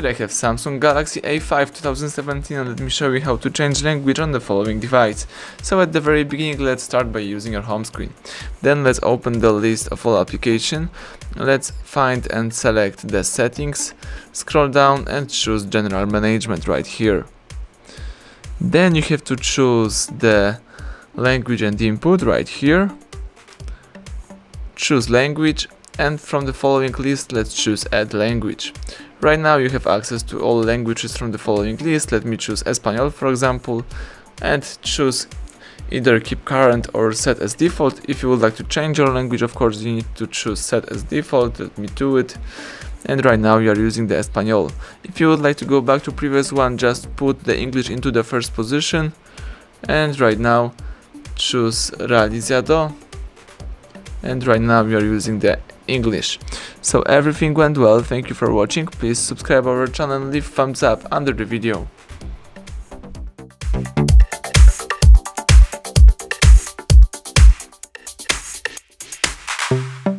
Here I have Samsung Galaxy A5 2017 and let me show you how to change language on the following device. So at the very beginning let's start by using our home screen. Then let's open the list of all applications. Let's find and select the settings, scroll down and choose general management right here. Then you have to choose the language and input right here. Choose language and from the following list let's choose add language. Right now you have access to all languages from the following list, let me choose Espanol for example and choose either keep current or set as default. If you would like to change your language of course you need to choose set as default, let me do it and right now you are using the Espanol. If you would like to go back to previous one just put the English into the first position and right now choose realizado and right now we are using the English. So everything went well, thank you for watching, please subscribe our channel and leave thumbs up under the video.